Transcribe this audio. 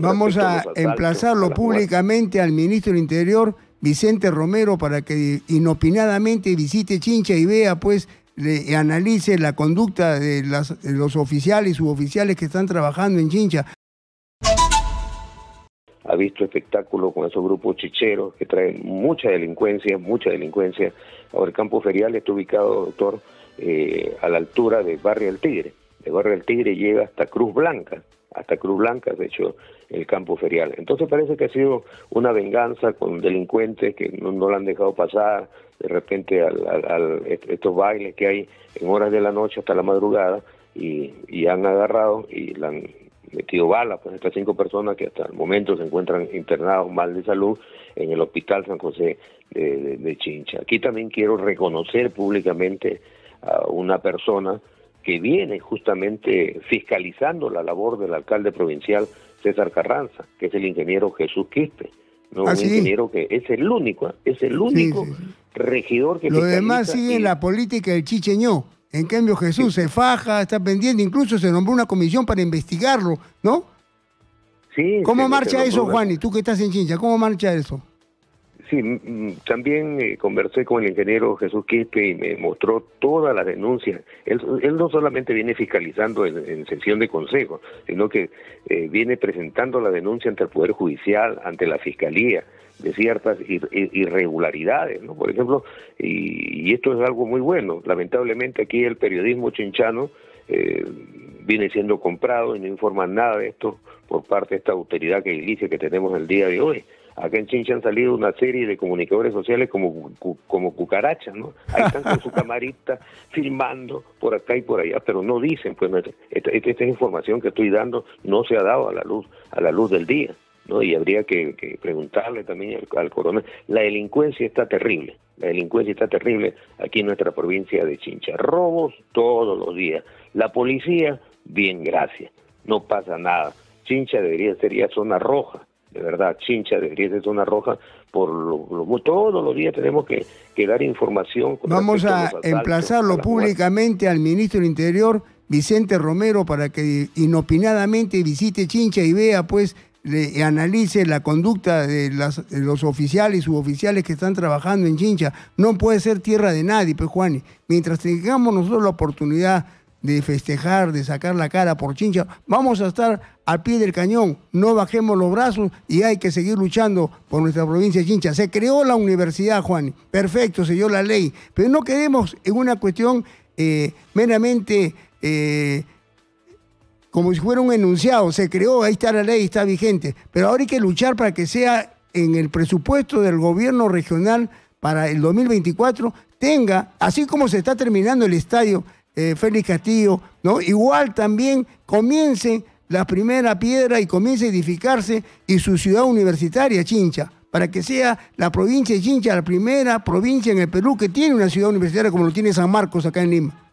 Vamos a emplazarlo públicamente al ministro del Interior, Vicente Romero, para que inopinadamente visite Chincha y vea, pues, le analice la conducta de, de los oficiales y suboficiales que están trabajando en Chincha ha visto espectáculos con esos grupos chicheros que traen mucha delincuencia, mucha delincuencia. Ahora el campo ferial está ubicado, doctor, eh, a la altura de Barrio del Tigre. De Barrio del Tigre llega hasta Cruz Blanca, hasta Cruz Blanca, de hecho, el campo ferial. Entonces parece que ha sido una venganza con delincuentes que no, no la han dejado pasar, de repente al, estos bailes que hay en horas de la noche hasta la madrugada y, han agarrado y la han metido bala, pues estas cinco personas que hasta el momento se encuentran internados mal de salud en el Hospital San José de, Chincha. Aquí también quiero reconocer públicamente a una persona que viene justamente fiscalizando la labor del alcalde provincial César Carranza, que es el ingeniero Jesús Quispe. ¿no? Ah, un ingeniero que es el único, es el único regidor que... Lo demás sigue la política del chicheño. En cambio, Jesús se faja, está pendiente, incluso se nombró una comisión para investigarlo, ¿no? Sí. ¿Cómo marcha eso, Juan? Y tú que estás en Chincha, ¿cómo marcha eso? Sí, también eh, conversé con el ingeniero Jesús Quispe y me mostró todas las denuncias. Él, no solamente viene fiscalizando en, sesión de consejo, sino que eh, viene presentando la denuncia ante el Poder Judicial, ante la Fiscalía, de ciertas irregularidades, ¿no? Por ejemplo, y, esto es algo muy bueno, lamentablemente aquí el periodismo chinchano eh, viene siendo comprado y no informan nada de esto por parte de esta autoridad que inicia que tenemos el día de hoy. Acá en Chincha han salido una serie de comunicadores sociales como, como cucarachas, ¿no? Ahí están con su camarita filmando por acá y por allá, pero no dicen, pues esta, esta información que estoy dando no se ha dado a la luz, a la luz del día. ¿no? Y habría que, preguntarle también al, coronel. La delincuencia está terrible, la delincuencia está terrible aquí en nuestra provincia de Chincha. Robos todos los días. La policía, bien, gracias, no pasa nada. Chincha debería ser ya zona roja, de verdad, Chincha debería ser zona roja. Por lo, todos los días tenemos que, dar información. Vamos a emplazarlo públicamente al ministro del Interior, Vicente Romero, para que inopinadamente visite Chincha y vea pues le analice la conducta de, los oficiales y suboficiales que están trabajando en Chincha. No puede ser tierra de nadie, pues Juan. Mientras tengamos nosotros la oportunidad de festejar, de sacar la cara por Chincha, vamos a estar al pie del cañón, no bajemos los brazos y hay que seguir luchando por nuestra provincia de Chincha. Se creó la universidad, Juan, perfecto, se dio la ley, pero no quedemos en una cuestión eh, meramente... Eh, como si fuera un enunciado, se creó, ahí está la ley, está vigente, pero ahora hay que luchar para que sea en el presupuesto del gobierno regional para el 2024 tenga, así como se está terminando el estadio eh, Félix Castillo, ¿no? igual también comience la primera piedra y comience a edificarse y su ciudad universitaria, Chincha, para que sea la provincia de Chincha la primera provincia en el Perú que tiene una ciudad universitaria como lo tiene San Marcos acá en Lima.